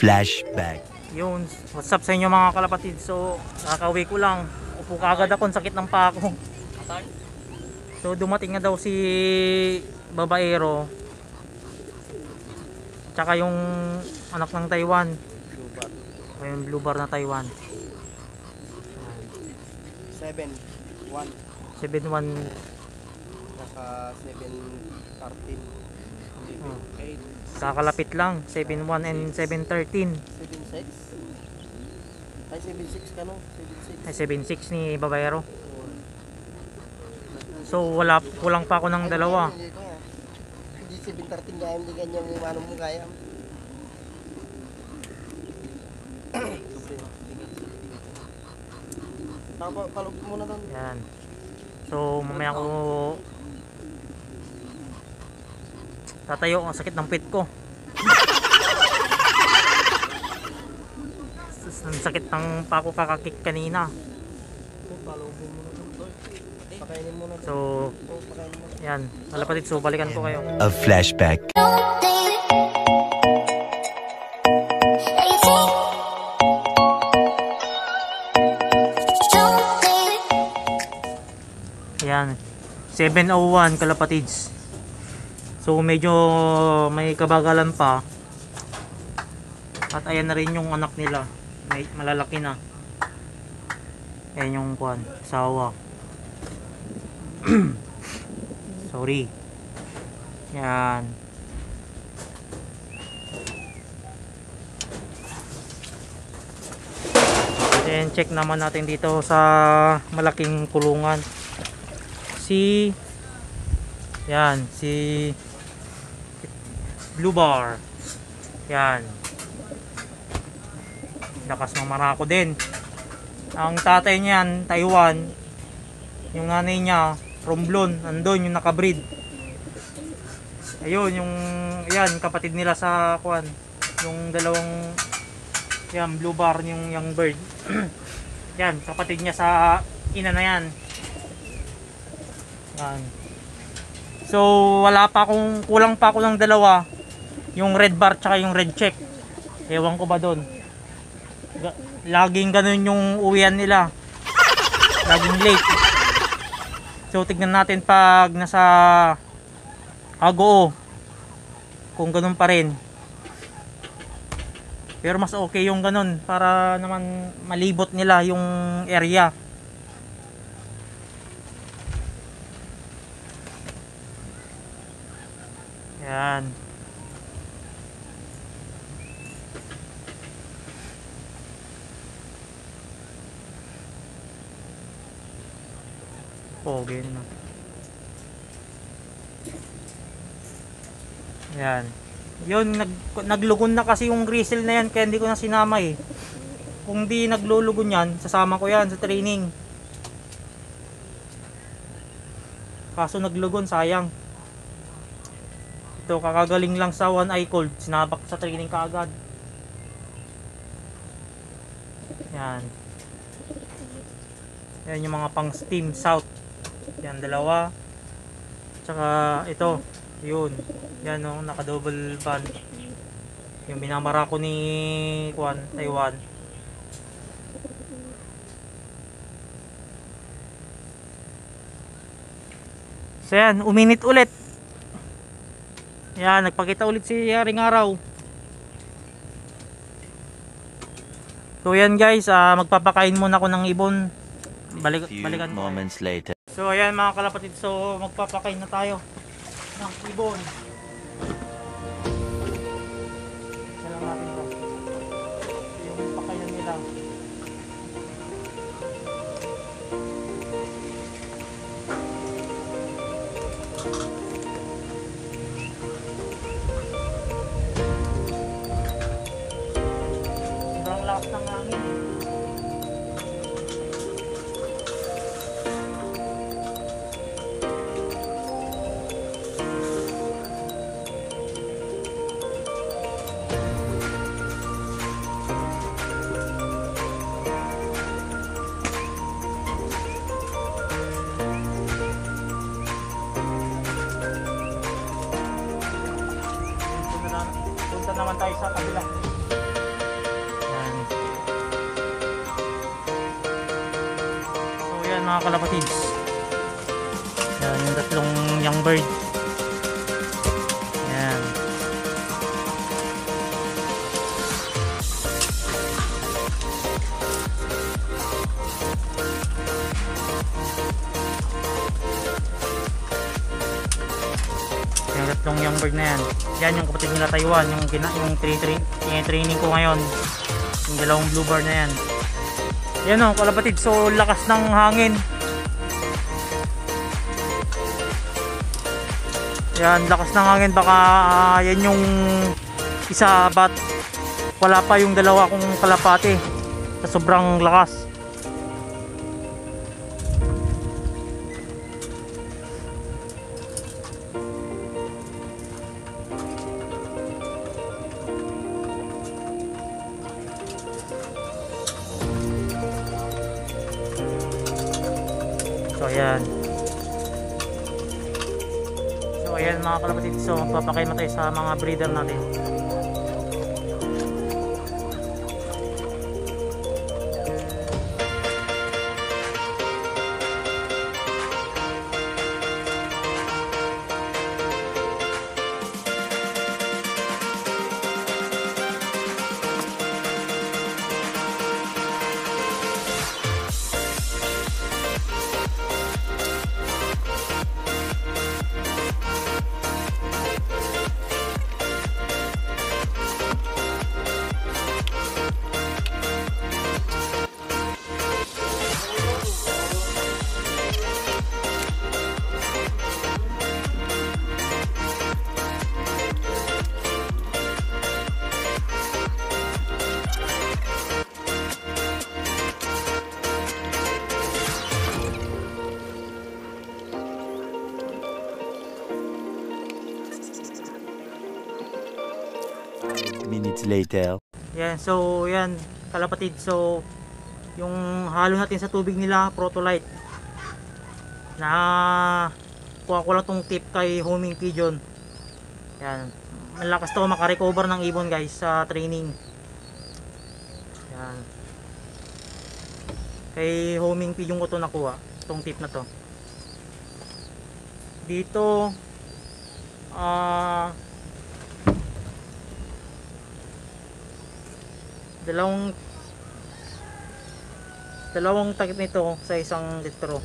Flashback. Yun, what's up sa inyo mga kalapatid? So, nakakauwi ko lang. Upo kagad ako, ang sakit ng paa ko. So, dumating na daw si babaero. Tsaka yung anak ng Taiwan. O yung blue bar na Taiwan. 7, 1, 7-1. naka 7, 13, Oh. 8, Kakalapit lang. 7-1 and 7-13. 7, 6. Ay, 7, 6 ka no? 7, 6. Ay, 7-6 ni babaero. So, wala, kulang pa ako ng dalawa. Hindi ko nga. Hindi 7, 13 kaya, hindi ganyan yung ano mo kaya. Tapos, palog mo na doon. Yan. So, mamaya ko tatayo. Ang sakit ng pit ko. Ang sakit ng pa ko kakakik kanina. So, yan. Malapatid. So, balikan ko kayo. A flashback. Yan. 701 kalapatids. So medyo may kabagalan pa. At ayan na rin yung anak nila. May malalaki na. Ayan yung kwan, sawa. Sorry. Yan. Then check naman natin dito sa malaking kulungan si yan si blue bar. Yan. Lakas ng marako din. Ang tatay niyan Taiwan. Yung nanay niya Romblon andun yung nakabreed. Ayun yung yan kapatid nila sa kuan yung dalawang yan blue bar yung young bird. Yan kapatid niya sa ina na yan. Yan. So, wala pa akong, kulang pa ako ng dalawa. Yung red bar tsaka yung red check. Ewan ko ba doon. Laging ganun yung uwian nila. Laging late. So, tignan natin pag nasa Agoo. Kung ganun pa rin. Pero mas okay yung ganun para naman malibot nila yung area. Yan. Pogi na. Yan. Yun, nag, naglugon na kasi yung grizzle na yan kaya hindi ko na sinama eh. Kung di naglulugon yan, sasama ko yan sa training. Kaso naglugon, sayang. Ito, kakagaling lang sa one eye cold. Sinabak sa training kaagad. Yan. Yan yung mga pang steam south. Yan, dalawa. Tsaka ito. Yun. Yan no, naka double band. Yung binamara ko ni Kwan, Taiwan. So yan, uminit ulit. Yan, nagpakita ulit si Haring Araw. So yan guys, ah, magpapakain muna ako ng ibon. Balik, balikan ko. moments later. So ayan mga kalapatid, so magpapakain na tayo ng ibon. Mga kalapatids. Yan, yung tatlong young bird. Yan. Yung tatlong young bird na yan. Yan yung kapatid nila Taiwan, yung, yung tra training ko ngayon. Yung dalawang blue bar na yan. Yan o, kalapatid. So, lakas ng hangin. Yan, lakas ng hangin. Baka ah, yan yung isa but wala pa yung dalawa kong kalapate sa sobrang lakas. Ayan. So ayan mga kalapatid. So magpapakain tayo sa mga breeder natin. Later. Yan, so yan, kalapatid. So yung halo natin sa tubig nila, protolite. Na kuha ko lang tong tip kay homing pigeon. Yan. Malakas to makarecover ng ibon guys sa training. Yan. Kay homing pigeon ko to nakuha. Tong tip na to. Dito ah dalawang dalawang takip nito sa isang litro.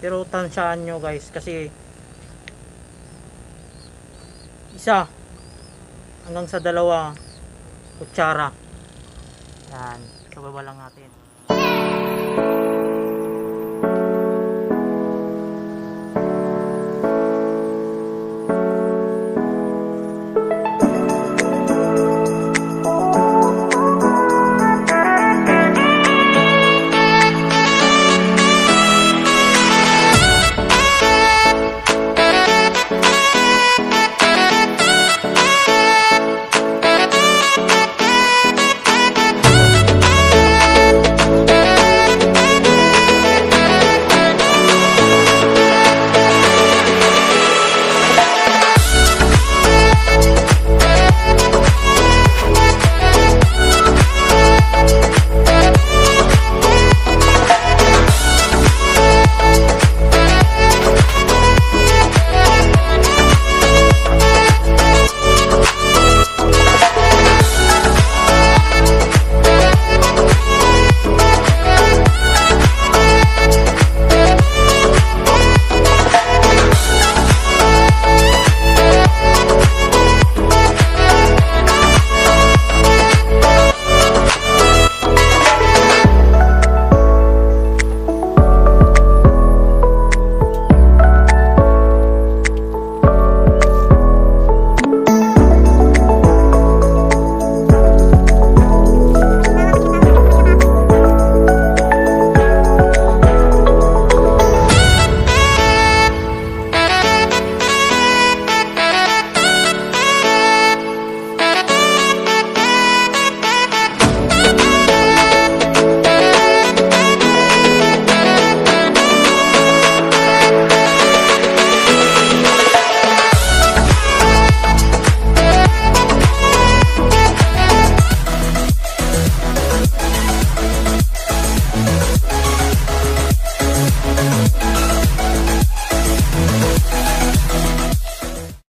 Pero tansyahan nyo guys kasi isa hanggang sa dalawa kutsara. Yan. Sa baba lang natin